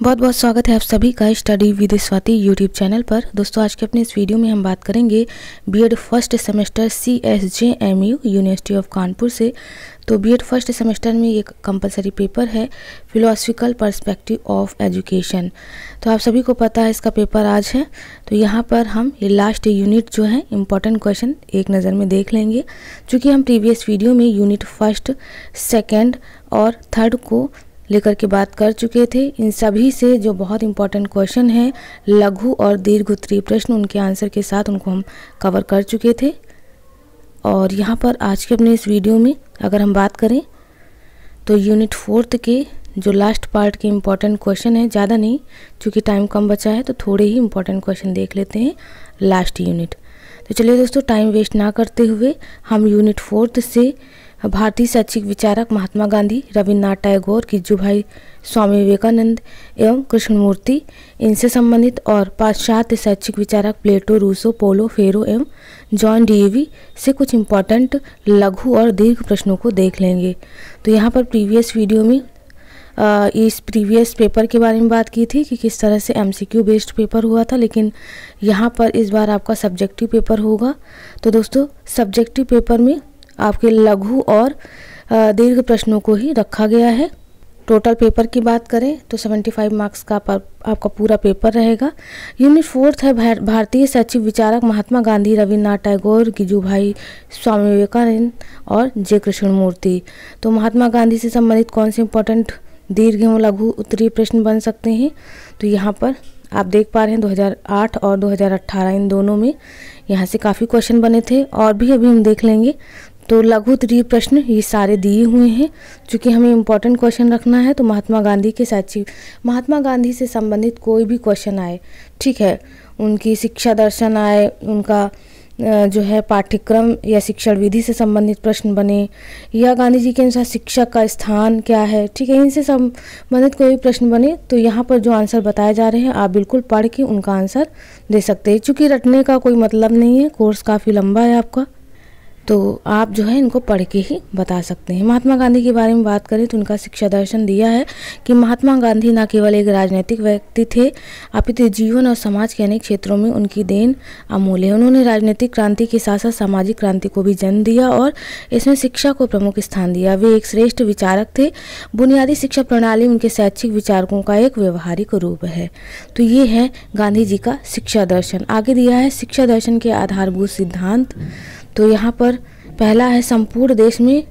बहुत बहुत स्वागत है आप सभी का study with Swati YouTube channel पर। दोस्तों, आज के अपने इस वीडियो में हम बात करेंगे BEd first semester C S J M U university of Kanpur से। तो बीएड फ़र्स्ट सेमेस्टर में एक कंपलसरी पेपर है फिलोसफिकल पर्सपेक्टिव ऑफ़ एजुकेशन तो आप सभी को पता है इसका पेपर आज है। तो यहाँ पर हम ये लास्ट यूनिट जो है इंपॉर्टेंट क्वेश्चन एक नज़र में देख लेंगे। चूँकि हम प्रीवियस वीडियो में यूनिट फ़र्स्ट सेकेंड और थर्ड को लेकर के बात कर चुके थे। इन सभी से जो बहुत इंपॉर्टेंट क्वेश्चन है, लघु और दीर्घ उत्तरीय प्रश्न, उनके आंसर के साथ उनको हम कवर कर चुके थे। और यहाँ पर आज के अपने इस वीडियो में अगर हम बात करें तो यूनिट फोर्थ के जो लास्ट पार्ट के इंपॉर्टेंट क्वेश्चन है, ज़्यादा नहीं क्योंकि टाइम कम बचा है तो थोड़े ही इंपॉर्टेंट क्वेश्चन देख लेते हैं लास्ट यूनिट तो चलिए दोस्तों टाइम वेस्ट ना करते हुए हम यूनिट फोर्थ से भारतीय शैक्षिक विचारक महात्मा गांधी, रविन्द्रनाथ टैगोर किज्जू भाई स्वामी विवेकानंद एवं कृष्णमूर्ति, इनसे संबंधित और पाश्चात्य शैक्षिक विचारक प्लेटो, रूसो, पोलो, फेरो एवं जॉन डीवी से कुछ इंपॉर्टेंट लघु और दीर्घ प्रश्नों को देख लेंगे। तो यहाँ पर प्रीवियस वीडियो में इस प्रीवियस पेपर के बारे में बात की थी कि किस तरह से एमसीक्यू बेस्ड पेपर हुआ था, लेकिन यहाँ पर इस बार आपका सब्जेक्टिव पेपर होगा। तो दोस्तों सब्जेक्टिव पेपर में आपके लघु और दीर्घ प्रश्नों को ही रखा गया है। टोटल पेपर की बात करें तो 75 मार्क्स का पर, आपका पूरा पेपर रहेगा। यूनिट फोर्थ है भार, भारतीय सचिव विचारक महात्मा गांधी रविन्द्रनाथ टैगोर गिजू भाई स्वामी विवेकानंद और जय कृष्ण मूर्ति। तो महात्मा गांधी से संबंधित कौन से इंपॉर्टेंट दीर्घ एवं लघु उत्तरीय प्रश्न बन सकते हैं? तो यहाँ पर आप देख पा रहे हैं 2008 और 2018 इन दोनों में यहाँ से काफ़ी क्वेश्चन बने थे और भी अभी हम देख लेंगे। तो लघु त्रिय प्रश्न ये सारे दिए हुए हैं। चूँकि हमें इम्पोर्टेंट क्वेश्चन रखना है तो महात्मा गांधी के सचिव महात्मा गांधी से संबंधित कोई भी क्वेश्चन आए, ठीक है? उनकी शिक्षा दर्शन आए, उनका जो है पाठ्यक्रम या शिक्षण विधि से संबंधित प्रश्न बने, या गांधी जी के अनुसार शिक्षक का स्थान क्या है, ठीक है? इनसे संबंधित कोई भी प्रश्न बने तो यहाँ पर जो आंसर बताए जा रहे हैं, आप बिल्कुल पढ़ के उनका आंसर दे सकते हैं। चूँकि रटने का कोई मतलब नहीं है कोर्स काफ़ी लंबा है आपका। तो आप जो है इनको पढ़ के ही बता सकते हैं। महात्मा गांधी के बारे में बात करें तो उनका शिक्षा दर्शन दिया है कि महात्मा गांधी न केवल एक राजनीतिक व्यक्ति थे अपितु जीवन और समाज के अनेक क्षेत्रों में उनकी देन अमूल्य है। उन्होंने राजनीतिक क्रांति के साथ साथ सामाजिक क्रांति को भी जन्म दिया और इसमें शिक्षा को प्रमुख स्थान दिया। वे एक श्रेष्ठ विचारक थे। बुनियादी शिक्षा प्रणाली उनके शैक्षिक विचारकों का एक व्यवहारिक रूप है। तो ये है गांधी जी का शिक्षा दर्शन। आगे दिया है शिक्षा दर्शन के आधारभूत सिद्धांत। तो यहाँ पर पहला है संपूर्ण देश में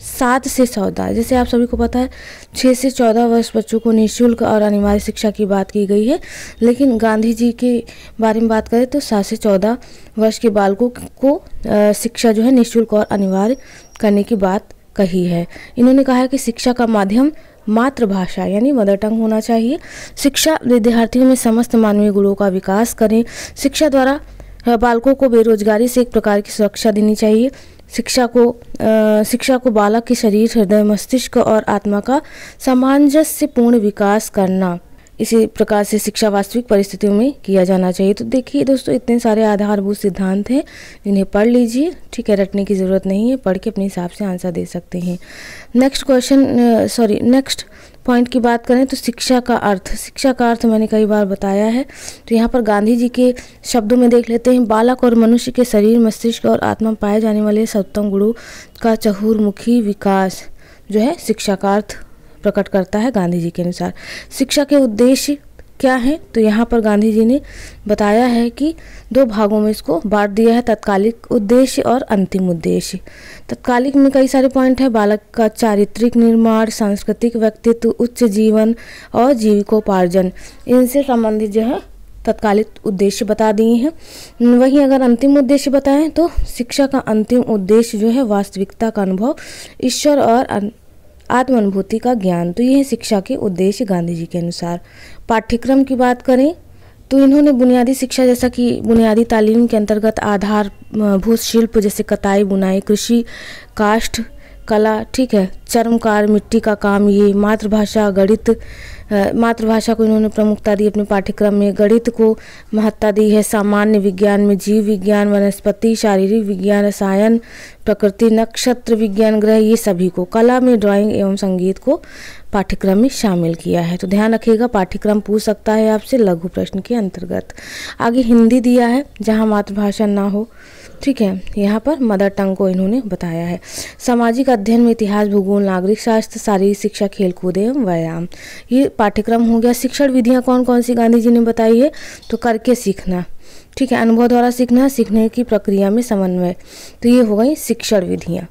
सात से चौदह। जैसे आप सभी को पता है छः से चौदह वर्ष बच्चों को निःशुल्क और अनिवार्य शिक्षा की बात की गई है। लेकिन गांधी जी के बारे में बात करें तो सात से चौदह वर्ष के बालकों को शिक्षा जो है निःशुल्क और अनिवार्य करने की बात कही है। इन्होंने कहा है कि शिक्षा का माध्यम मातृभाषा यानी मदर टंग होना चाहिए। शिक्षा विद्यार्थियों में समस्त मानवीय गुणों का विकास करें। शिक्षा द्वारा बालकों को बेरोजगारी से एक प्रकार की सुरक्षा देनी चाहिए। शिक्षा को आ, शिक्षा को बालक के शरीर हृदय मस्तिष्क और आत्मा का सामंजस्यपूर्ण विकास करना। इसी प्रकार से शिक्षा वास्तविक परिस्थितियों में किया जाना चाहिए। तो देखिए दोस्तों, इतने सारे आधारभूत सिद्धांत हैं इन्हें पढ़ लीजिए। ठीक है, रटने की ज़रूरत नहीं है, पढ़ के अपने हिसाब से आंसर दे सकते हैं। Next question sorry, next point की बात करें तो शिक्षा का अर्थ। शिक्षा का अर्थ मैंने कई बार बताया है। तो यहाँ पर गांधी जी के शब्दों में देख लेते हैं, बालक और मनुष्य के शरीर, मस्तिष्क और आत्मा पाए जाने वाले सत्तम गुणों का चहुर्मुखी विकास, जो है शिक्षा का अर्थ। प्रकट करता है गांधी जी के अनुसार। शिक्षा के उद्देश्य क्या है? तो यहाँ पर गांधी जी ने बताया है कि दो भागों में इसको बांट दिया है, तत्कालिक उद्देश्य और अंतिम उद्देश्य। तत्कालिक में कई सारे पॉइंट है। बालक का चारित्रिक निर्माण, सांस्कृतिक व्यक्तित्व, उच्च जीवन और जीविकोपार्जन। इनसे संबंधित जो है, तत्कालिक उद्देश्य बता दिए हैं। वहीं अगर अंतिम उद्देश्य बताएँ तो शिक्षा का अंतिम उद्देश्य जो है, वास्तविकता का अनुभव, ईश्वर और आत्मानुभूति का ज्ञान। तो यह शिक्षा के उद्देश्य गांधी जी के अनुसार। पाठ्यक्रम की बात करें तो इन्होंने बुनियादी शिक्षा जैसा कि बुनियादी तालीम के अंतर्गत आधार भूत शिल्प जैसे कताई बुनाई, कृषि, काष्ठ कला, ठीक है? चर्मकार मिट्टी का काम, ये मातृभाषा गणित मातृभाषा को इन्होंने प्रमुखता दी अपने पाठ्यक्रम में। गणित को महत्ता दी है सामान्य विज्ञान में, जीव विज्ञान, वनस्पति, शारीरिक विज्ञान, रसायन, प्रकृति, नक्षत्र विज्ञान, ग्रह, ये सभी को। कला में ड्राइंग एवं संगीत को पाठ्यक्रम में शामिल किया है। तो ध्यान रखिएगा, पाठ्यक्रम पूछ सकता है आपसे लघु प्रश्न के अंतर्गत। आगे हिंदी दिया है, जहाँ मातृभाषा ना हो। ठीक है, यहाँ पर मदर टंग को इन्होंने बताया है। सामाजिक अध्ययन में इतिहास, भूगोल, नागरिक शास्त्र, शारीरिक शिक्षा, खेलकूद एवं व्यायाम। ये पाठ्यक्रम हो गया। शिक्षण विधियाँ कौन कौन सी गांधी जी ने बताई है? तो करके सीखना। ठीक है, अनुभव द्वारा सीखना सीखने की प्रक्रिया में समन्वय। तो ये हो गई शिक्षण विधियाँ।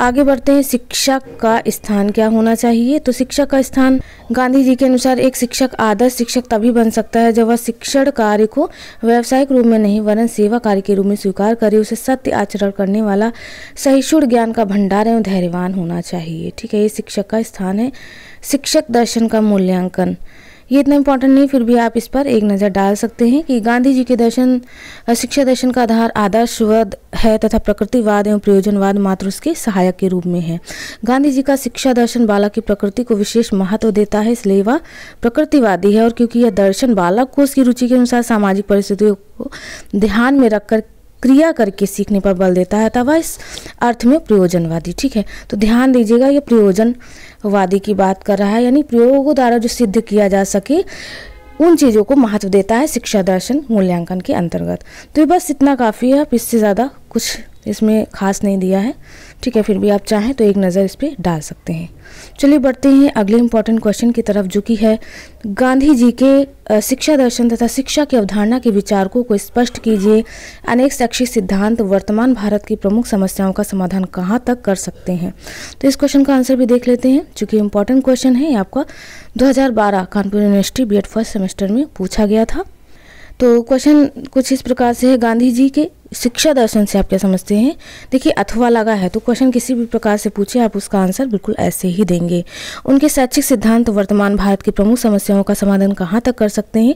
आगे बढ़ते हैं शिक्षक का स्थान क्या होना चाहिए? तो शिक्षक का स्थान गांधी जी के अनुसार एक शिक्षक, आदर्श शिक्षक तभी बन सकता है जब वह शिक्षण कार्य को व्यावसायिक रूप में नहीं, वरन सेवा कार्य के रूप में स्वीकार करे। उसे सत्य आचरण करने वाला सहिष्णु ज्ञान का भंडार एवं धैर्यवान होना चाहिए। ठीक है, ये शिक्षक का स्थान है। शिक्षक दर्शन का मूल्यांकन। ये इतना इंपॉर्टेंट नहीं, फिर भी आप इस पर एक नज़र डाल सकते हैं कि गांधी जी के दर्शन शिक्षा दर्शन का आधार आदर्शवाद है तथा प्रकृतिवाद एवं प्रयोजनवाद मात्र उसके सहायक के रूप में है। गांधी जी का शिक्षा दर्शन बालक की प्रकृति को विशेष महत्व देता है, इसलिए वह प्रकृतिवादी है और क्योंकि यह दर्शन बालक को उसकी रुचि के अनुसार सामाजिक परिस्थितियों को ध्यान में रखकर क्रिया करके सीखने पर बल देता है तब इस अर्थ में प्रयोजनवादी, ठीक है? तो ध्यान दीजिएगा, ये प्रयोजनवादी की बात कर रहा है, यानी प्रयोगों द्वारा जो सिद्ध किया जा सके, उन चीज़ों को महत्व देता है शिक्षा दर्शन मूल्यांकन के अंतर्गत। तो ये बस इतना काफ़ी है अब इससे ज़्यादा कुछ इसमें खास नहीं दिया है। ठीक है, फिर भी आप चाहें तो एक नज़र इस पर डाल सकते हैं। चलिए बढ़ते हैं अगले इंपॉर्टेंट क्वेश्चन की तरफ़, जो कि है, गांधी जी के शिक्षा दर्शन तथा शिक्षा की अवधारणा के विचारकों को स्पष्ट कीजिए। अनेक शैक्षिक सिद्धांत वर्तमान भारत की प्रमुख समस्याओं का समाधान कहाँ तक कर सकते हैं? तो इस क्वेश्चन का आंसर भी देख लेते हैं। चूँकि इंपॉर्टेंट क्वेश्चन है आपका 2012 Kanpur university B first semester में पूछा गया था। तो क्वेश्चन कुछ इस प्रकार से है, गांधी जी के शिक्षा दर्शन से आप क्या समझते हैं? देखिए, अथवा लगा है तो क्वेश्चन किसी भी प्रकार से पूछे आप उसका आंसर बिल्कुल ऐसे ही देंगे। उनके शैक्षिक सिद्धांत, वर्तमान भारत की प्रमुख समस्याओं का समाधान कहाँ तक कर सकते हैं?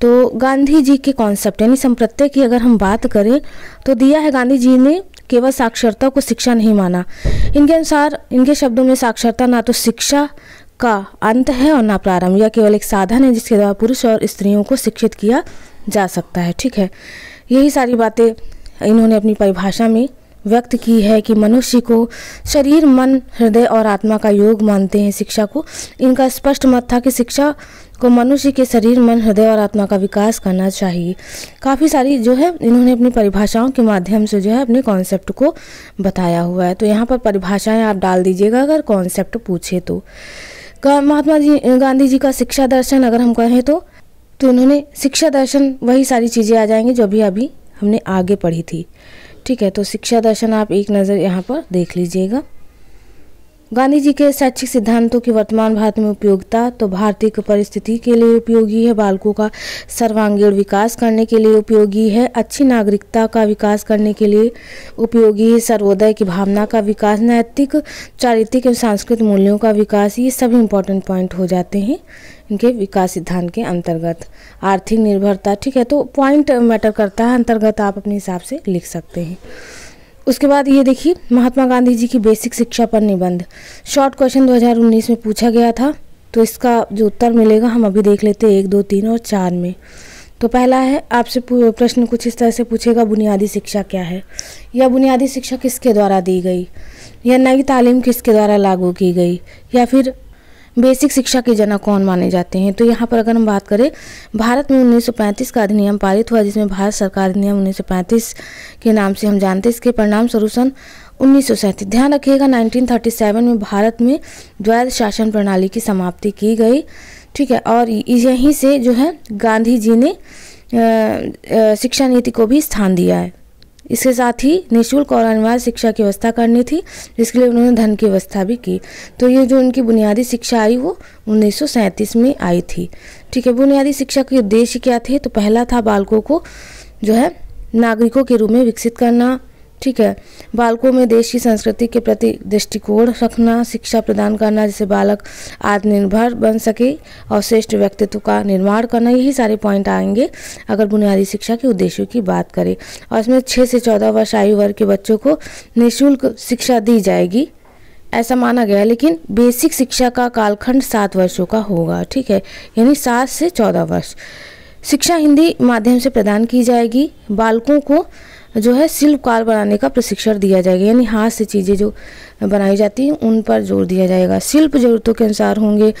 तो गांधी जी के कॉन्सेप्ट यानी संप्रत्यय की अगर हम बात करें तो दिया है गांधी जी ने केवल साक्षरता को शिक्षा नहीं माना। इनके अनुसार, इनके शब्दों में साक्षरता ना तो शिक्षा का अंत है और ना प्रारंभ, यह केवल एक साधन है जिसके द्वारा पुरुष और स्त्रियों को शिक्षित किया जा सकता है, ठीक है? यही सारी बातें इन्होंने अपनी परिभाषा में व्यक्त की है कि मनुष्य को शरीर, मन, हृदय और आत्मा का योग मानते हैं। शिक्षा को, इनका स्पष्ट मत था कि शिक्षा को मनुष्य के शरीर, मन, हृदय और आत्मा का विकास करना चाहिए। काफ़ी सारी जो है, इन्होंने अपनी परिभाषाओं के माध्यम से जो है, अपने कॉन्सेप्ट को बताया हुआ है। तो यहाँ पर परिभाषाएँ आप डाल दीजिएगा अगर कॉन्सेप्ट पूछे तो। महात्मा जी, गांधी जी का शिक्षा दर्शन अगर हम कहें तो तो इन्होंने शिक्षा दर्शन, वही सारी चीज़ें आ जाएँगी जो अभी अभी हमने आगे पढ़ी थी। ठीक है तो शिक्षा दर्शन आप एक नज़र यहाँ पर देख लीजिएगा। गांधी जी के शैक्षिक सिद्धांतों की वर्तमान भारत में उपयोगिता तो भारतीय परिस्थिति के लिए उपयोगी है, बालकों का सर्वांगीण विकास करने के लिए उपयोगी है, अच्छी नागरिकता का विकास करने के लिए उपयोगी है, सर्वोदय की भावना का विकास, नैतिक, चारित्रिक एवं सांस्कृतिक मूल्यों का विकास, ये सभी इंपॉर्टेंट पॉइंट हो जाते हैं इनके विकास सिद्धांत के अंतर्गत। आर्थिक निर्भरता, ठीक है तो पॉइंट मैटर करता है, अंतर्गत आप अपने हिसाब से लिख सकते हैं। उसके बाद ये देखिए, महात्मा गांधी जी की बेसिक शिक्षा पर निबंध। शॉर्ट क्वेश्चन 2019 में पूछा गया था तो इसका जो उत्तर मिलेगा, हम अभी देख लेते हैं, एक, दो, तीन और चार में। तो पहला है, आपसे प्रश्न कुछ इस तरह से पूछेगा, बुनियादी शिक्षा क्या है? या बुनियादी शिक्षा किसके द्वारा दी गई? या नई तालीम किसके द्वारा लागू की गई? या फिर बेसिक शिक्षा के जनक कौन माने जाते हैं? तो यहाँ पर अगर हम बात करें, भारत में 1935 का अधिनियम पारित हुआ, जिसमें भारत सरकार अधिनियम 1935 के नाम से हम जानते हैं। इसके परिणाम स्वरूप सन उन्नीस ध्यान रखिएगा 1937 में भारत में द्वैध शासन प्रणाली की समाप्ति की गई। ठीक है, और यहीं से जो है गांधी जी ने शिक्षा नीति को भी स्थान दिया है। इसके साथ ही निःशुल्क और अनिवार्य शिक्षा की व्यवस्था करनी थी, जिसके लिए उन्होंने धन की व्यवस्था भी की। तो ये जो उनकी बुनियादी शिक्षा आई, वो उन्नीस सौ सैंतीस में आई थी। ठीक है, बुनियादी शिक्षा के उद्देश्य क्या थे? तो पहला था बालकों को जो है नागरिकों के रूप में विकसित करना ठीक है। बालकों में देश की संस्कृति के प्रति दृष्टिकोण रखना, शिक्षा प्रदान करना, जिससे बालक आत्मनिर्भर बन सके और श्रेष्ठ व्यक्तित्व का निर्माण करना, यही सारे पॉइंट आएँगे, अगर बुनियादी शिक्षा के उद्देश्यों की बात करें। और इसमें छः से चौदह वर्ष आयु वर्ग के बच्चों को निःशुल्क शिक्षा दी जाएगी। ऐसा माना गया, लेकिन बेसिक शिक्षा का कालखंड सात वर्षों का होगा, ठीक है? यानी सात से चौदह वर्ष। शिक्षा हिंदी माध्यम से प्रदान की जाएगी। बालकों को जो है शिल्पकार बनाने का प्रशिक्षण दिया जाएगा। यानी हाथ से चीज़ें जो बनाई जाती हैं, उन पर ज़ोर दिया जाएगा। शिल्प जरूरतों के अनुसार होंगे।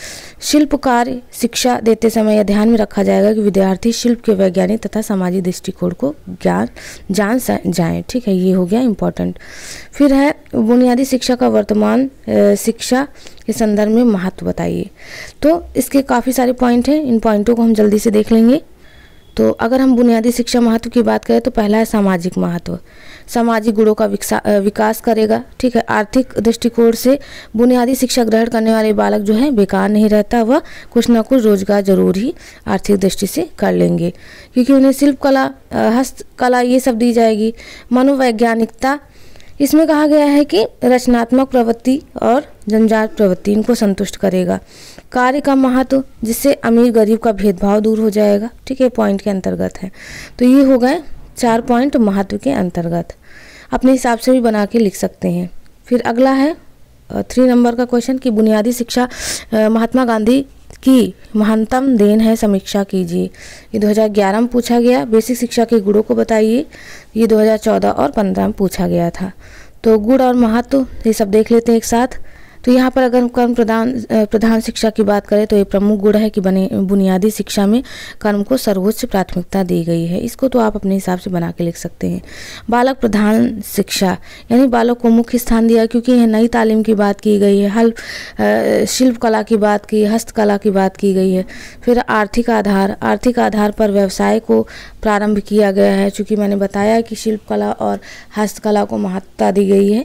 शिल्पकार शिक्षा देते समय यह ध्यान में रखा जाएगा कि विद्यार्थी शिल्प के वैज्ञानिक तथा सामाजिक दृष्टिकोण को ज्ञान, जान जाए। ठीक है, ये हो गया इम्पोर्टेंट फिर है, बुनियादी शिक्षा का वर्तमान शिक्षा के संदर्भ में महत्व बताइए। तो इसके काफ़ी सारे पॉइंट हैं। इन पॉइंटों को हम जल्दी से देख लेंगे। तो अगर हम बुनियादी शिक्षा महत्व की बात करें तो पहला है सामाजिक महत्व। सामाजिक गुणों का विकास करेगा, ठीक है? आर्थिक दृष्टिकोण से बुनियादी शिक्षा ग्रहण करने वाले बालक जो है, बेकार नहीं रहता, वह कुछ ना कुछ रोज़गार ज़रूर ही आर्थिक दृष्टि से कर लेंगे। क्योंकि उन्हें शिल्प कला हस्तकला ये सब दी जाएगी। मनोवैज्ञानिकता इसमें कहा गया है कि रचनात्मक प्रवृत्ति और जनजात प्रवृत्ति इनको संतुष्ट करेगा। कार्य का महत्व, जिससे अमीर गरीब का भेदभाव दूर हो जाएगा, ठीक है पॉइंट के अंतर्गत है। तो ये हो गए चार पॉइंट महत्व के अंतर्गत। अपने हिसाब से भी बना के लिख सकते हैं। फिर अगला है थ्री नंबर का क्वेश्चन कि बुनियादी शिक्षा महात्मा गांधी की महानतम देन है समीक्षा कीजिए। ये 2011 में पूछा गया। बेसिक शिक्षा के गुणों को बताइए। ये 2014 और 15 में पूछा गया था। तो गुण और महत्व, ये सब देख लेते हैं एक साथ। तो यहाँ पर अगर कर्म प्रधान प्रधान शिक्षा की बात करें तो ये प्रमुख गुण है कि बने, बुनियादी शिक्षा में कर्म को सर्वोच्च प्राथमिकता दी गई है। इसको तो आप अपने हिसाब से बना के लिख सकते हैं। बालक प्रधान शिक्षा, यानी बालक को मुख्य स्थान दिया, क्योंकि यह नई तालीम की बात की गई है, हल शिल्प कला की बात की, हस्तकला की बात की गई है। फिर आर्थिक आधार आर्थिक आधार पर व्यवसाय को प्रारंभ किया गया है, चूँकि मैंने बताया कि शिल्प कला और हस्तकला को महत्ता दी गई है।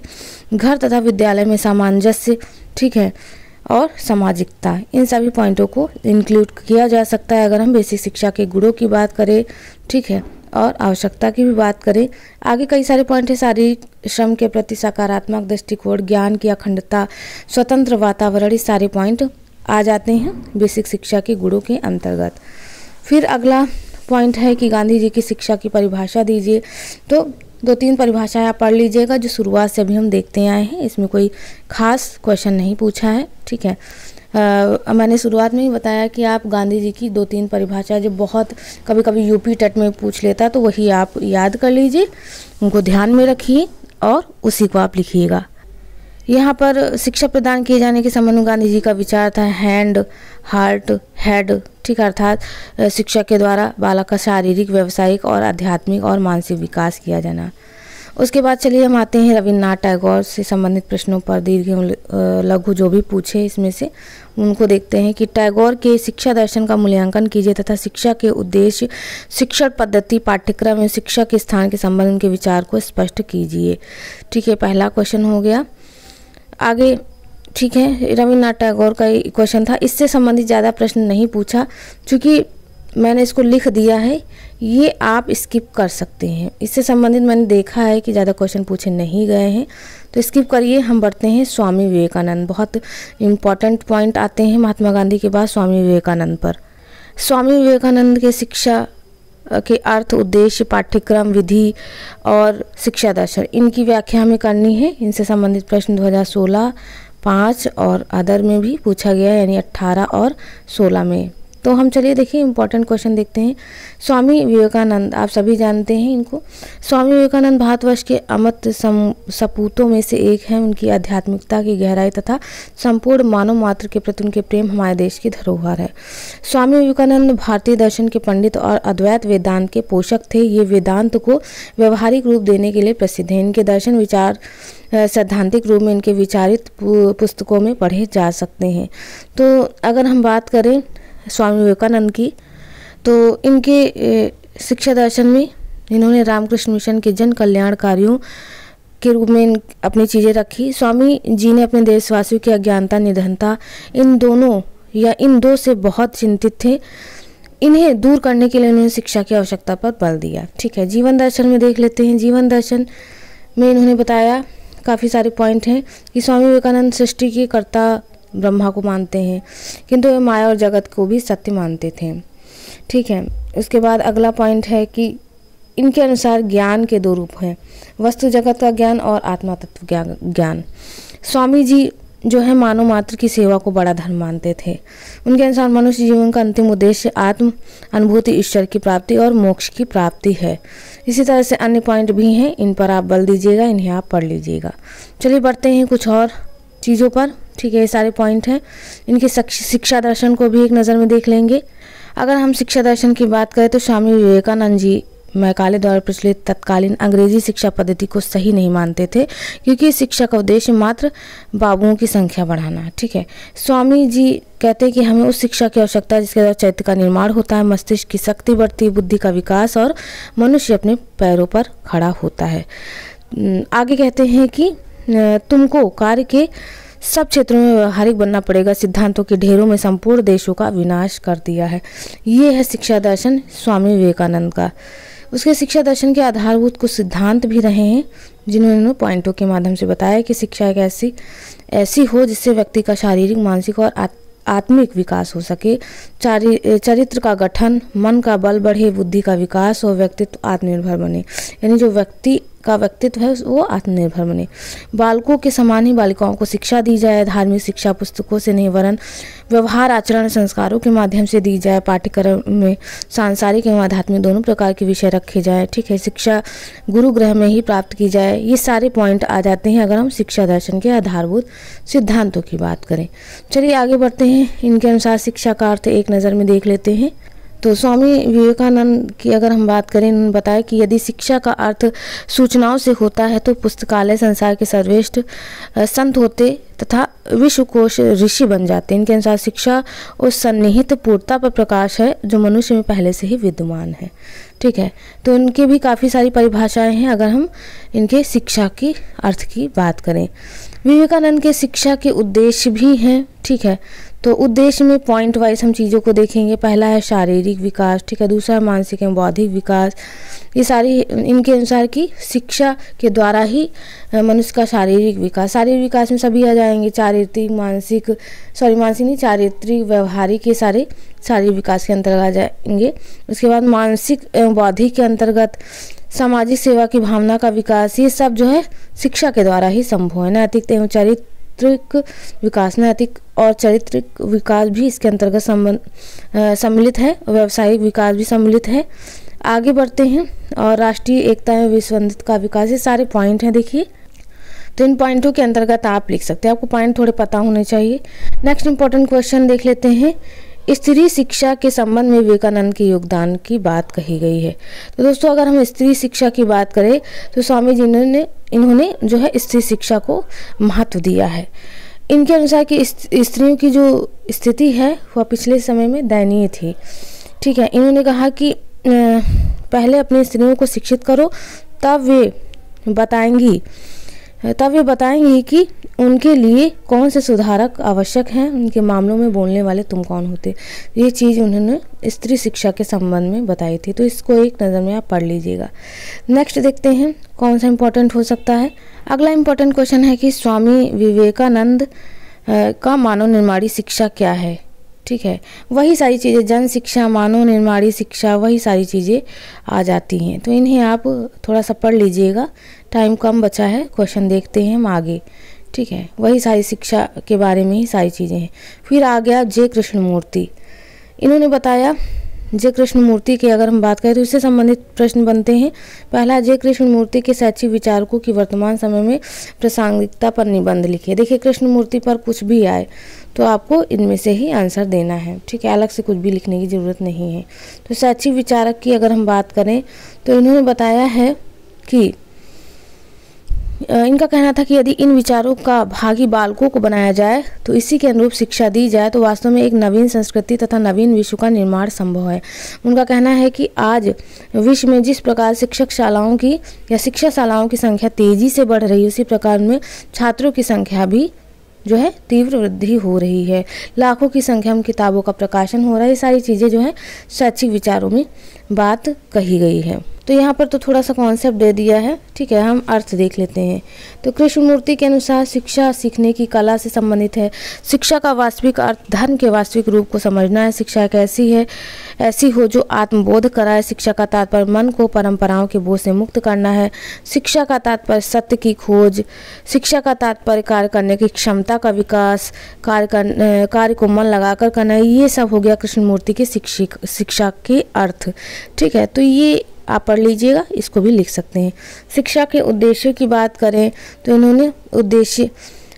घर तथा विद्यालय में सामंजस्य ठीक है? और सामाजिकता, इन सभी पॉइंटों को इंक्लूड किया जा सकता है अगर हम बेसिक शिक्षा के गुणों की बात करें, ठीक है? और आवश्यकता की भी बात करें, आगे कई सारे पॉइंट हैं शारीरिक श्रम के प्रति सकारात्मक दृष्टिकोण, ज्ञान की अखंडता, स्वतंत्र वातावरण, इस सारे पॉइंट आ जाते हैं बेसिक शिक्षा के गुणों के अंतर्गत। फिर अगला पॉइंट है कि गांधी जी की शिक्षा की परिभाषा दीजिए तो दो तीन परिभाषाएँ आप पढ़ लीजिएगा जो शुरुआत से अभी हम देखते आए हैं इसमें कोई खास क्वेश्चन नहीं पूछा है ठीक है? आ, मैंने शुरुआत में ही बताया कि आप गांधी जी की दो तीन परिभाषाएँ जो बहुत कभी कभी यूपी टेट में पूछ लेता तो वही आप याद कर लीजिए उनको ध्यान में रखिए और उसी को आप लिखिएगा। यहाँ पर शिक्षा प्रदान किए जाने के संबंध में गांधी जी का विचार था हैंड हार्ट हेड ठीक अर्थात शिक्षा के द्वारा बालक का शारीरिक, व्यवसायिक और आध्यात्मिक और मानसिक विकास किया जाना। उसके बाद चलिए हम आते हैं रविन्द्रनाथ टैगोर से संबंधित प्रश्नों पर, दीर्घ लघु जो भी पूछे इसमें से। उनको देखते हैं कि टैगोर के शिक्षा दर्शन का मूल्यांकन कीजिए तथा शिक्षा के उद्देश्य, शिक्षण पद्धति, पाठ्यक्रम में शिक्षा के स्थान के संबंध के विचार को स्पष्ट कीजिए। ठीक है, पहला क्वेश्चन हो गया। आगे ठीक है रविन्द्रनाथ टैगोर का क्वेश्चन था। इससे संबंधित ज़्यादा प्रश्न नहीं पूछा क्योंकि मैंने इसको लिख दिया है, ये आप स्किप कर सकते हैं। इससे संबंधित मैंने देखा है कि ज़्यादा क्वेश्चन पूछे नहीं गए हैं। तो स्किप करिए, हम बढ़ते हैं स्वामी विवेकानंद। बहुत इंपॉर्टेंट पॉइंट आते हैं महात्मा गांधी के बाद स्वामी विवेकानंद पर। स्वामी विवेकानंद के शिक्षा के अर्थ, उद्देश्य, पाठ्यक्रम, विधि और शिक्षा दर्शन, इनकी व्याख्या हमें करनी है। इनसे संबंधित प्रश्न 2016 पाँच और अदर में भी पूछा गया है यानी अट्ठारह और सोलह में। तो हम चलिए देखिए इंपॉर्टेंट क्वेश्चन देखते हैं। स्वामी विवेकानंद, आप सभी जानते हैं इनको। स्वामी विवेकानंद भारतवर्ष के अमत सपूतों में से एक हैं। उनकी आध्यात्मिकता की गहराई तथा संपूर्ण मानव मात्र के प्रति उनके प्रेम हमारे देश की धरोहर है। स्वामी विवेकानंद भारतीय दर्शन के पंडित और अद्वैत वेदांत के पोषक थे। ये वेदांत को व्यवहारिक रूप देने के लिए प्रसिद्ध हैं। इनके दर्शन विचार सैद्धांतिक रूप में इनके विचारित पुस्तकों में पढ़े जा सकते हैं। तो अगर हम बात करें स्वामी विवेकानंद की। तो इनके शिक्षा दर्शन में इन्होंने रामकृष्ण मिशन के जन कल्याण कार्यों के रूप में अपनी चीज़ें रखी। स्वामी जी ने अपने देशवासियों की अज्ञानता, निधनता, इन दोनों या इन दो से बहुत चिंतित थे। इन्हें दूर करने के लिए उन्होंने शिक्षा की आवश्यकता पर बल दिया। ठीक है, जीवन दर्शन में देख लेते हैं। जीवन दर्शन में इन्होंने बताया, काफ़ी सारे पॉइंट हैं कि स्वामी विवेकानंद सृष्टि के कर्ता ब्रह्मा को मानते हैं, किंतु वे माया और जगत को भी सत्य मानते थे। ठीक है, उसके बाद अगला पॉइंट है कि इनके अनुसार ज्ञान के दो रूप हैं, वस्तु जगत का ज्ञान और आत्मा तत्व ज्ञान। स्वामी जी जो है मानव मात्र की सेवा को बड़ा धर्म मानते थे। उनके अनुसार मनुष्य जीवन का अंतिम उद्देश्य आत्म, अनुभूति, ईश्वर की प्राप्ति और मोक्ष की प्राप्ति है। इसी तरह से अन्य पॉइंट भी हैं, इन पर आप बल दीजिएगा, इन्हें आप पढ़ लीजिएगा। चलिए बढ़ते हैं कुछ और चीज़ों पर। ठीक है, ये सारे पॉइंट हैं। इनके शिक्षा दर्शन को भी एक नज़र में देख लेंगे। अगर हम शिक्षा दर्शन की बात करें तो स्वामी विवेकानंद जी मैकाले द्वारा प्रचलित तत्कालीन अंग्रेज़ी शिक्षा पद्धति को सही नहीं मानते थे, क्योंकि इस शिक्षा का उद्देश्य मात्र बाबुओं की संख्या बढ़ाना। है ठीक है, स्वामी जी कहते हैं कि हमें उस शिक्षा की आवश्यकता है जिसके द्वारा चैत्य का निर्माण होता है, मस्तिष्क की शक्ति बढ़ती है बुद्धि का विकास और मनुष्य अपने पैरों पर खड़ा होता है। आगे कहते हैं कि तुमको कार्य के सब क्षेत्रों में व्यवहारिक बनना पड़ेगा। सिद्धांतों के ढेरों में संपूर्ण देशों का विनाश कर दिया है। ये है शिक्षा दर्शन स्वामी विवेकानंद का। उसके शिक्षा दर्शन के आधारभूत कुछ सिद्धांत भी रहे हैं, जिन्होंने पॉइंटों के माध्यम से बताया कि शिक्षा एक ऐसी ऐसी हो जिससे व्यक्ति का शारीरिक, मानसिक और आत्मिक विकास हो सके। चरित्र का गठन, मन का बल बढ़े, बुद्धि का विकास और व्यक्तित्व आत्मनिर्भर बने। यानी जो व्यक्ति का व्यक्तित्व है, वो आत्मनिर्भर बने। बालकों के समान ही बालिकाओं को शिक्षा दी जाए, धार्मिक शिक्षा पुस्तकों से नहीं, वरन व्यवहार, आचरण, संस्कारों के माध्यम से दी जाए, पाठ्यक्रम में सांसारिक एवं आध्यात्मिक दोनों प्रकार के विषय रखे जाए, ठीक है? शिक्षा गुरु ग्रह में ही प्राप्त की जाए, ये सारे पॉइंट आ जाते हैं अगर हम शिक्षा दर्शन के आधारभूत सिद्धांतों की बात करें। चलिए आगे बढ़ते हैं, इनके अनुसार शिक्षा का अर्थ एक नज़र में देख लेते हैं। तो स्वामी विवेकानंद की अगर हम बात करें, उन्होंने बताया कि यदि शिक्षा का अर्थ सूचनाओं से होता है तो पुस्तकालय संसार के सर्वश्रेष्ठ संत होते तथा विश्वकोश ऋषि बन जाते। इनके अनुसार शिक्षा उस सन्निहित पूर्णता पर प्रकाश है, जो मनुष्य में पहले से ही विद्यमान है। ठीक है? तो इनके भी काफ़ी सारी परिभाषाएँ हैं, अगर हम इनके शिक्षा की, अर्थ की बात करें। विवेकानंद के शिक्षा के उद्देश्य भी हैं, ठीक है? तो उद्देश्य में पॉइंट वाइज हम चीज़ों को देखेंगे। पहला है शारीरिक विकास, ठीक है? दूसरा है मानसिक एवं बौद्धिक विकास। ये सारी, इनके अनुसार की शिक्षा के द्वारा ही मनुष्य का शारीरिक विकास। शारीरिक विकास में सभी आ जाएँगे। चारित्रिक, मानसिक सॉरी मानसिक नहीं, चारित्रिक, व्यवहारिक ये सारे शारीरिक विकास के अंतर्गत आ जाएँगे। उसके बाद मानसिक एवं बौद्धिक के अंतर्गत सामाजिक सेवा की भावना का विकास, ये सब जो है शिक्षा के द्वारा ही संभव है नैतिक एवं चरित्र चारित्रिक विकास नैतिक और चारित्रिक विकास भी इसके अंतर्गत संबंध सम्मिलित है, व्यावसायिक विकास भी सम्मिलित है। आगे बढ़ते हैं और राष्ट्रीय एकता एवं विश्वंदित का विकास, ये सारे पॉइंट हैं, देखिए। तो इन पॉइंटों के अंतर्गत आप लिख सकते हैं, आपको पॉइंट थोड़े पता होने चाहिए। नेक्स्ट इंपॉर्टेंट क्वेश्चन देख लेते हैं। स्त्री शिक्षा के संबंध में विवेकानंद के योगदान की बात कही गई है। तो दोस्तों, अगर हम स्त्री शिक्षा की बात करें तो स्वामी जी ने इन्होंने जो है स्त्री शिक्षा को महत्व दिया है। इनके अनुसार कि स्त्रियों की जो स्थिति है, वह पिछले समय में दयनीय थी। ठीक है, इन्होंने कहा कि पहले अपने स्त्रियों को शिक्षित करो, तब वे बताएँगी तब वे बताएँगे कि उनके लिए कौन से सुधारक आवश्यक हैं? उनके मामलों में बोलने वाले तुम कौन होते? ये चीज़ उन्होंने स्त्री शिक्षा के संबंध में बताई थी तो इसको एक नज़र में आप पढ़ लीजिएगा। नेक्स्ट देखते हैं, कौन सा इम्पोर्टेंट हो सकता है? अगला इम्पोर्टेंट क्वेश्चन है कि स्वामी विवेकानंद का मानव निर्माणी शिक्षा क्या है? ठीक है? वही सारी चीज़ें, जन शिक्षा, मानव निर्माणी, शिक्षा, वही सारी चीज़ें आ जाती हैं। तो इन्हें आप थोड़ा सा पढ़ लीजिएगा। टाइम कम बचा है, क्वेश्चन देखते हैं हम आगे। ठीक है? वही सारी शिक्षा के बारे में ही सारी चीज़ें हैं। फिर आ गया जय कृष्ण मूर्ति इन्होंने बताया, जय कृष्ण मूर्ति की अगर हम बात करें तो इससे संबंधित प्रश्न बनते हैं। पहला, जय कृष्ण मूर्ति के शैक्षिक विचारकों की वर्तमान समय में प्रासंगिकता पर निबंध लिखे। देखिए कृष्ण मूर्ति पर कुछ भी आए तो आपको इनमें से ही आंसर देना है, ठीक है? अलग से कुछ भी लिखने की ज़रूरत नहीं है। तो शैक्षिक विचारक की अगर हम बात करें तो इन्होंने बताया है कि इनका कहना था कि यदि इन विचारों का भागी बालकों को बनाया जाए तो इसी के अनुरूप शिक्षा दी जाए तो वास्तव में एक नवीन संस्कृति तथा नवीन विश्व का निर्माण संभव है। उनका कहना है कि आज विश्व में जिस प्रकार शिक्षक शालाओं की या शिक्षा शालाओं की संख्या तेज़ी से बढ़ रही है, उसी प्रकार में छात्रों की संख्या भी जो है तीव्र वृद्धि हो रही है। लाखों की संख्या में किताबों का प्रकाशन हो रहा है। ये सारी चीज़ें जो है शैक्षिक विचारों में बात कही गई है। तो यहाँ पर तो थोड़ा सा कॉन्सेप्ट दे दिया है। ठीक है, हम अर्थ देख लेते हैं। तो कृष्ण मूर्ति के अनुसार शिक्षा सीखने की कला से संबंधित है। शिक्षा का वास्तविक अर्थ धर्म के वास्तविक रूप को समझना है। शिक्षा एक ऐसी है, ऐसी हो जो आत्मबोध कराए। शिक्षा का तात्पर्य मन को परंपराओं के बोझ से मुक्त करना है। शिक्षा का तात्पर्य सत्य की खोज। शिक्षा का तात्पर्य कार्य करने की क्षमता का विकास। कार्य कर कार्य को मन लगाकर करना ये सब हो गया कृष्ण मूर्ति के शिक्षिक, शिक्षा के अर्थ। ठीक है तो ये आप पढ़ लीजिएगा, इसको भी लिख सकते हैं। शिक्षा के उद्देश्य की बात करें तो इन्होंने उद्देश्य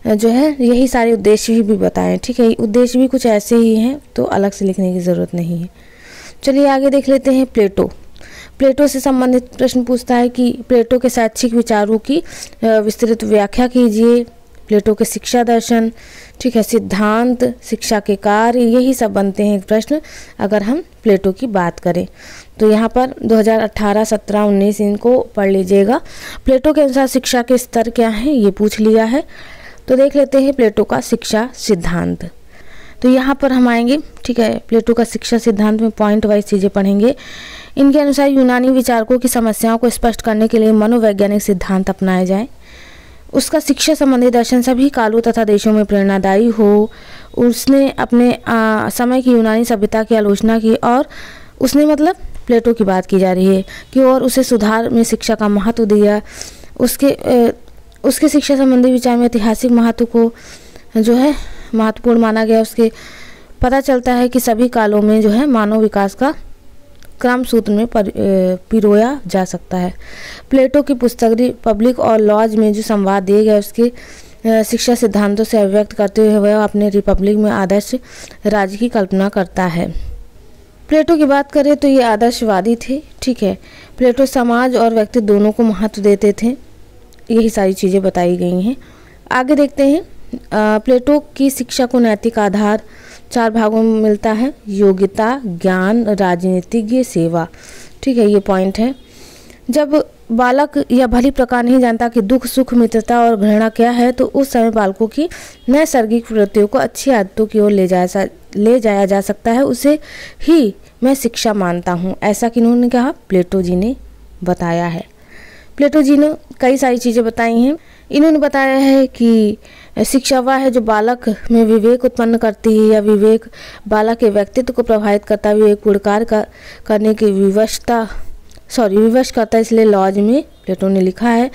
जो है, यही सारे उद्देश्य भी बताएँ। ठीक है उद्देश्य भी कुछ ऐसे ही हैं तो अलग से लिखने की ज़रूरत नहीं है। चलिए आगे देख लेते हैं प्लेटो। प्लेटो से संबंधित प्रश्न पूछता है कि प्लेटो के शैक्षिक विचारों की विस्तृत व्याख्या कीजिए। प्लेटो के शिक्षा दर्शन, ठीक है, सिद्धांत, शिक्षा के कार्य, यही सब बनते हैं प्रश्न, अगर हम प्लेटो की बात करें। तो यहाँ पर 2018, 17, 19 इनको पढ़ लीजिएगा। प्लेटो के अनुसार शिक्षा के स्तर क्या हैं ये पूछ लिया है। तो देख लेते हैं प्लेटो का शिक्षा सिद्धांत। तो यहाँ पर हम आएँगे ठीक है प्लेटो का शिक्षा सिद्धांत में पॉइंट वाइज चीज़ें पढ़ेंगे। इनके अनुसार यूनानी विचारकों की समस्याओं को स्पष्ट करने के लिए मनोवैज्ञानिक सिद्धांत अपनाए जाए। उसका शिक्षा संबंधी दर्शन सभी कालों तथा देशों में प्रेरणादायी हो। उसने अपने आ, समय की यूनानी सभ्यता की आलोचना की और उसने मतलब प्लेटो की बात की जा रही है कि और उसे सुधार में शिक्षा का महत्व दिया। उसके उसके शिक्षा संबंधी विचार में ऐतिहासिक महत्व को जो है महत्वपूर्ण माना गया। उसके पता चलता है कि सभी कालों में जो है मानव विकास का क्रम सूत्र में पर, पिरोया जा सकता है। प्लेटो की पुस्तक रिपब्लिक और लॉज में जो संवाद दिए गए उसके शिक्षा सिद्धांतों से अभिव्यक्त करते हुए वह अपने रिपब्लिक में आदर्श राज्य की कल्पना करता है। प्लेटो की बात करें तो ये आदर्शवादी थे, ठीक है। प्लेटो समाज और व्यक्ति दोनों को महत्व देते थे। यही सारी चीज़ें बताई गई हैं। आगे देखते हैं। प्लेटो की शिक्षा को नैतिक आधार, चार भागों में मिलता है। योग्यता, ज्ञान, राजनीतिज्ञ, सेवा। ठीक है, ये पॉइंट है। जब बालक या भली प्रकार नहीं जानता कि दुख, सुख, मित्रता और घृणा क्या है तो उस समय बालकों की नैसर्गिक प्रवृत्तियों को अच्छी आदतों की ओर ले जाया ले जाया जा सकता है। उसे ही मैं शिक्षा मानता हूँ, ऐसा किन्होंने कहा, प्लेटो जी ने बताया है। प्लेटो जी ने कई सारी चीज़ें बताई हैं। इन्होंने बताया है कि शिक्षा वह है जो बालक में विवेक उत्पन्न करती है या विवेक बालक के व्यक्तित्व को प्रभावित करता है। विवेक का, करने की विवशता सॉरी विवश करता है इसलिए लॉज में प्लेटो ने लिखा है,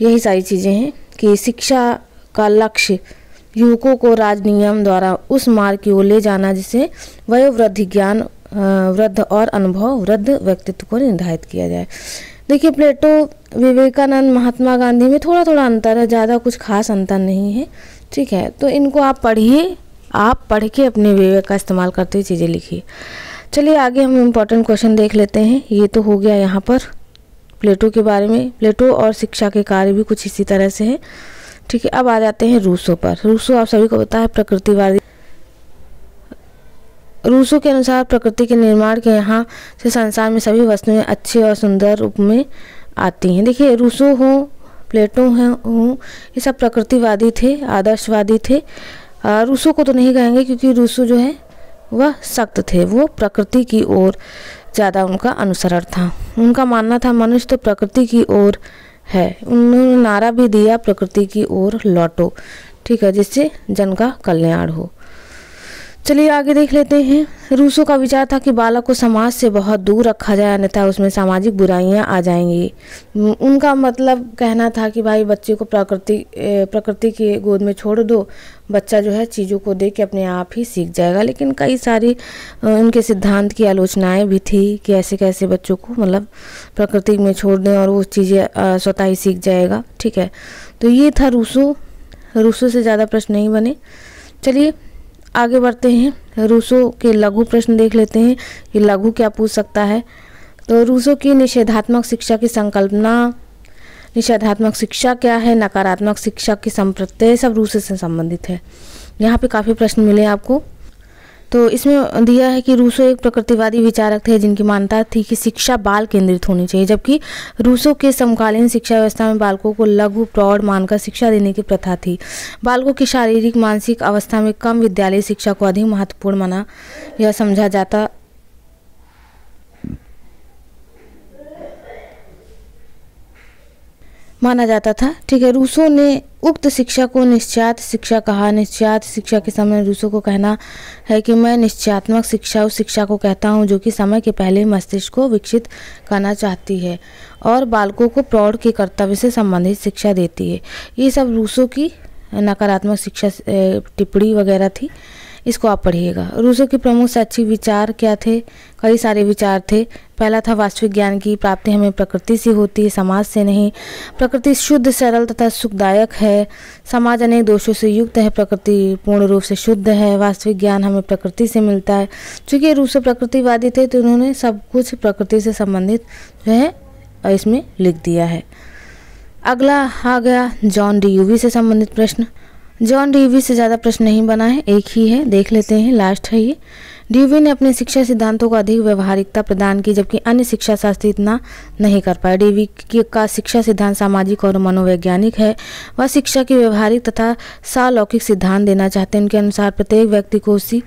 यही सारी चीज़ें हैं कि शिक्षा का लक्ष्य युवकों को राजनियम द्वारा उस मार्ग की ओर ले जाना जिसे वयोवृद्धि ज्ञान वृद्ध और अनुभव वृद्ध व्यक्तित्व को निर्धारित किया जाए। देखिए, प्लेटो विवेकानंद महात्मा गांधी में थोड़ा थोड़ा अंतर है, ज़्यादा कुछ खास अंतर नहीं है, ठीक है? तो इनको आप पढ़िए, आप पढ़ के अपने विवेक का इस्तेमाल करते हुए चीज़ें लिखिए। चलिए आगे हम इम्पोर्टेंट क्वेश्चन देख लेते हैं। ये तो हो गया यहाँ पर। प्लेटो के बारे में। प्लेटो और शिक्षा के कार्य भी कुछ इसी तरह से है। ठीक है, अब आ जाते हैं रूसो पर। रूसो आप सभी को पता है, प्रकृतिवादी। रूसो के अनुसार प्रकृति के निर्माण के यहाँ से संसार में सभी वस्तुएँ अच्छे और सुंदर रूप में आती हैं। देखिए, रूसो हो प्लेटो हैं, हो, ये सब प्रकृतिवादी थे, आदर्शवादी थे। रूसो को तो नहीं कहेंगे क्योंकि रूसो जो है वह सख्त थे। वो प्रकृति की ओर ज़्यादा उनका अनुसरण था। उनका मानना था, मनुष्य तो प्रकृति की ओर है। उन्होंने नारा भी दिया, प्रकृति की ओर लौटो। ठीक है, जिससे जन का कल्याण हो। चलिए आगे देख लेते हैं। रूसों का विचार था कि बालक को समाज से बहुत दूर रखा जाए, अन्यथा उसमें सामाजिक बुराइयाँ आ जाएँगी। उनका मतलब कहना था कि, भाई, बच्चे को प्रकृति प्रकृति की गोद में छोड़ दो। बच्चा जो है चीज़ों को देख के अपने आप ही सीख जाएगा। लेकिन कई सारी उनके सिद्धांत की आलोचनाएँ भी थी कि ऐसे कैसे बच्चों को मतलब प्रकृति में छोड़ दें और वो चीज़ें स्वतः ही सीख जाएगा। ठीक है? तो ये था रूसो। रूसो से ज़्यादा प्रश्न नहीं बने। चलिए, आगे बढ़ते हैं। रूसो के लघु प्रश्न देख लेते हैं कि लघु क्या पूछ सकता है। तो रूसो की निषेधात्मक शिक्षा की संकल्पना निषेधात्मक शिक्षा क्या है, नकारात्मक शिक्षा की संप्रत्यय सब रूसो से संबंधित है। यहाँ पे काफ़ी प्रश्न मिले आपको। तो इसमें दिया है कि रूसो एक प्रकृतिवादी विचारक थे जिनकी मान्यता थी कि शिक्षा बाल केंद्रित होनी चाहिए, जबकि रूसो के समकालीन शिक्षा व्यवस्था में बालकों को लघु, प्रौढ़ मानकर शिक्षा देने की प्रथा थी। बालकों की शारीरिक, मानसिक अवस्था में कम विद्यालय शिक्षा को अधिक महत्वपूर्ण माना या समझा जाता माना जाता था। ठीक है, रूसो ने उक्त शिक्षा को निश्चात शिक्षा कहा, निश्चात शिक्षा के समय रूसो को कहना है कि मैं निश्चयात्मक शिक्षा, उस शिक्षा को कहता हूँ जो कि समय के पहले मस्तिष्क को विकसित करना चाहती है और बालकों को प्रौढ़ के कर्तव्य से संबंधित शिक्षा देती है। ये सब रूसो की नकारात्मक शिक्षा टिप्पणी वगैरह थी। इसको आप पढ़िएगा। रूसो के प्रमुख शैक्षिक विचार क्या थे? कई सारे विचार थे। पहला था वास्तविक ज्ञान की प्राप्ति हमें प्रकृति से होती है, समाज से नहीं। प्रकृति शुद्ध, सरल तथा सुखदायक है। समाज अनेक दोषों से युक्त है, प्रकृति पूर्ण रूप से शुद्ध है। वास्तविक ज्ञान हमें प्रकृति से मिलता है। चूँकि रूसो प्रकृतिवादी थे तो उन्होंने सब कुछ प्रकृति से संबंधित जो है, इसमें लिख दिया है। अगला आ गया जॉन डी यूवी से संबंधित प्रश्न। जॉन डी डीवी से ज़्यादा प्रश्न नहीं बना है, एक ही है, देख लेते हैं, लास्ट है ये। डीवी ने अपने शिक्षा सिद्धांतों को अधिक व्यवहारिकता प्रदान की, जबकि अन्य शिक्षा शास्त्री इतना नहीं कर पाए डीवी का शिक्षा सिद्धांत सामाजिक और मनोवैज्ञानिक है। वह शिक्षा की व्यवहारिक तथा सालौकिक सिद्धांत देना चाहते हैं। उनके अनुसार प्रत्येक व्यक्ति को उसी,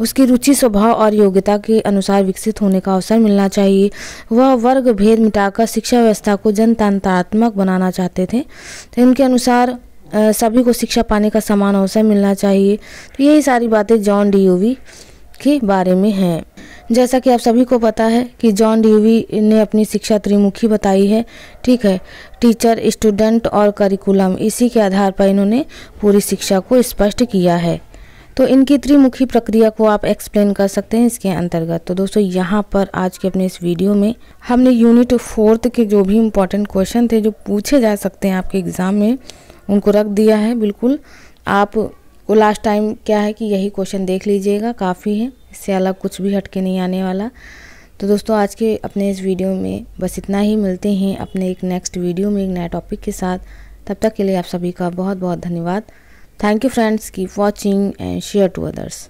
उसकी रुचि, स्वभाव और योग्यता के अनुसार विकसित होने का अवसर मिलना चाहिए। वह वर्ग भेद मिटाकर शिक्षा व्यवस्था को जनतंत्रात्मक बनाना चाहते थे तो इनके अनुसार सभी को शिक्षा पाने का समान अवसर मिलना चाहिए। तो यही सारी बातें जॉन डी के बारे में है। जैसा कि आप सभी को पता है कि जॉन डीवी ने अपनी शिक्षा त्रिमुखी बताई है, ठीक है? टीचर, स्टूडेंट और करिकुलम, इसी के आधार पर इन्होंने पूरी शिक्षा को स्पष्ट किया है। तो इनकी त्रिमुखी प्रक्रिया को आप एक्सप्लेन कर सकते हैं इसके अंतर्गत। तो दोस्तों, यहाँ पर आज के अपने इस वीडियो में हमने यूनिट फोर्थ के जो भी इम्पोर्टेंट क्वेश्चन थे, जो पूछे जा सकते हैं आपके एग्ज़ाम में, उनको रख दिया है। बिल्कुल, आप को लास्ट टाइम क्या है कि यही क्वेश्चन देख लीजिएगा, काफ़ी है, इससे अलग कुछ भी हटके नहीं आने वाला। तो दोस्तों, आज के अपने इस वीडियो में बस इतना ही, मिलते हैं अपने एक नेक्स्ट वीडियो में, एक नए टॉपिक के साथ। तब तक के लिए आप सभी का बहुत बहुत धन्यवाद। Thank you friends keep watching and share to others